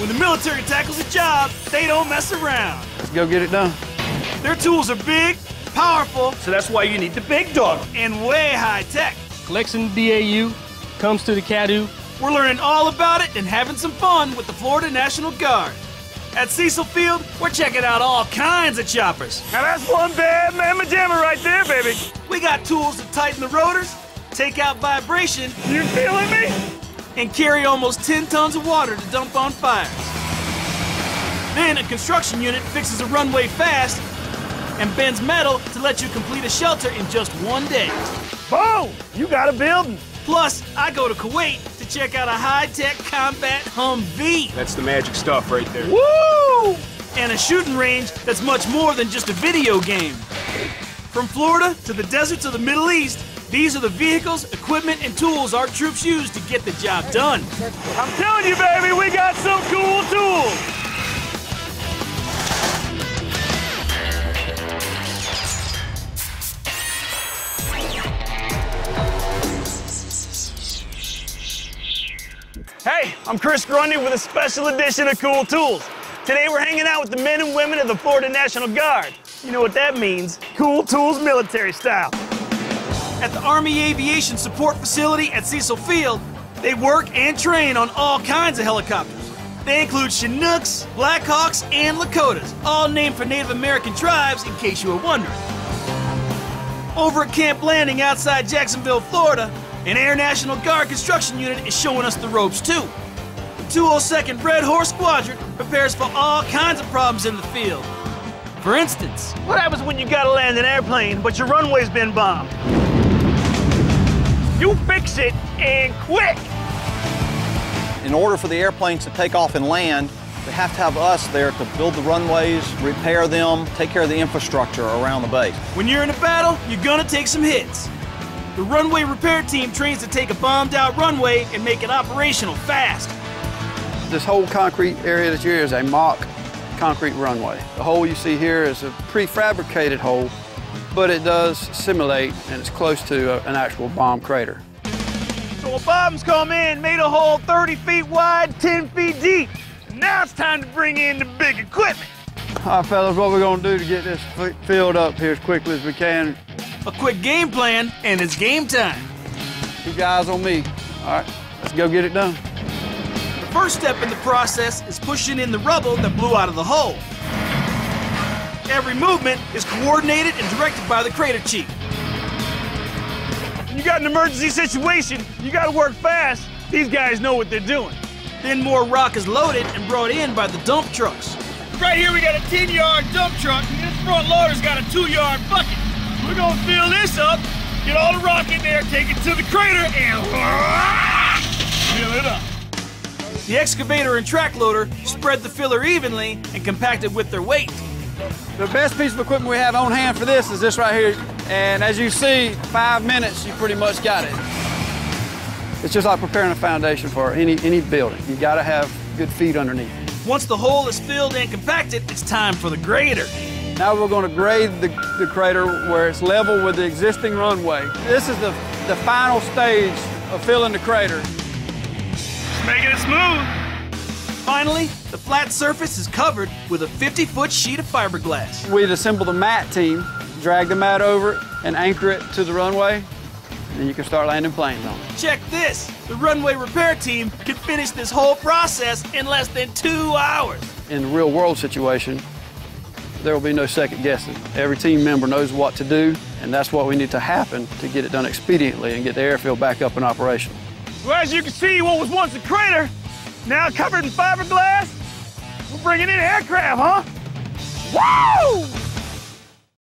When the military tackles a job, they don't mess around. Let's go get it done. Their tools are big, powerful, So that's why you need the big dog. and way high tech. Collection DAU comes to the CADU. We're learning all about it and having some fun with the Florida National Guard. At Cecil Field, we're checking out all kinds of choppers. Now that's one bad mamma jamma right there, baby. We got tools to tighten the rotors, take out vibration, You feeling me? And carry almost 10 tons of water to dump on fires. Then a construction unit fixes a runway fast and bends metal to let you complete a shelter in just one day. Boom! You got a building. Plus, I go to Kuwait to check out a high-tech combat Humvee That's the magic stuff right there. Woo! and a shooting range that's much more than just a video game. From Florida to the deserts of the Middle East, these are the vehicles, equipment, and tools our troops use to get the job done. I'm telling you, baby, we got some cool tools. Hey, I'm Chris Grundy with a special edition of Cool Tools. Today we're hanging out with the men and women of the Florida National Guard. You know what that means? Cool Tools military style. At the Army Aviation Support Facility at Cecil Field, they work and train on all kinds of helicopters. They include Chinooks, Blackhawks, and Lakotas, all named for Native American tribes in case you were wondering. Over at Camp Blanding outside Jacksonville, Florida, an Air National Guard construction unit is showing us the ropes too. The 202nd Red Horse Squadron prepares for all kinds of problems in the field. For instance, What happens when you gotta land an airplane, but your runway's been bombed? You fix it and quick! In order for the airplanes to take off and land, they have to have us there to build the runways, repair them, take care of the infrastructure around the base. When you're in a battle, you're gonna take some hits. The runway repair team trains to take a bombed out runway and make it operational fast. This whole concrete area that you're here is a mock concrete runway. The hole you see here is a prefabricated hole, but it does simulate and it's close to a- an actual bomb crater. So a bomb's come in, made a hole 30 feet wide, 10 feet deep. Now it's time to bring in the big equipment. All right, fellas, what we're gonna do to get this filled up here as quickly as we can. A quick game plan, and it's game time. Keep guys on me. All right, let's go get it done. The first step in the process is pushing in the rubble that blew out of the hole. Every movement is coordinated and directed by the crater chief. When you got an emergency situation, you gotta work fast. These guys know what they're doing. Then more rock is loaded and brought in by the dump trucks. Right here we got a 10 yard dump truck, and this front loader's got a 2 yard bucket. We're gonna fill this up, get all the rock in there, take it to the crater, and fill it up. The excavator and track loader spread the filler evenly and compact it with their weight. The best piece of equipment we have on hand for this is this right here. And as you see, five minutes, you pretty much got it. It's just like preparing a foundation for any, any building. You gotta have good feet underneath. Once the hole is filled and compacted, it's time for the grader. Now we're gonna grade the, the crater where it's level with the existing runway. This is the, the final stage of filling the crater. Making it smooth. Finally, the flat surface is covered with a 50-foot sheet of fiberglass. We'd assemble the mat team, drag the mat over it, and anchor it to the runway, and you can start landing planes on it. Check this! The runway repair team can finish this whole process in less than two hours. In the real world situation, there will be no second guessing. Every team member knows what to do, and that's what we need to happen to get it done expediently and get the airfield back up and operational. Well, as you can see, what was once a crater, now covered in fiberglass, we're bringing in aircraft, huh? Woo!